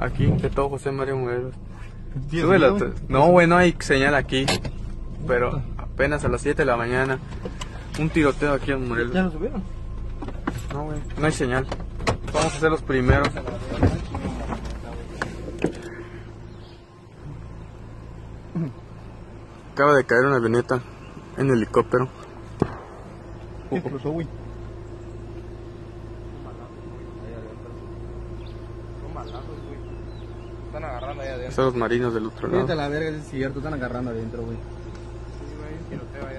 Aquí, de todo José María Morelos. ¿Tienes Súbela. No, güey, no hay señal aquí. Pero apenas a las 7 de la mañana. Un tiroteo aquí en Morelos. ¿Ya lo subieron? No, güey, no hay señal. Vamos a ser los primeros. Acaba de caer una avioneta en helicóptero. ¿Qué cruzó, güey? Están agarrando ahí adentro. Son los marinos del otro Vete a lado. la verga, es cierto, están agarrando adentro, güey. Sí, güey, tiroteo ahí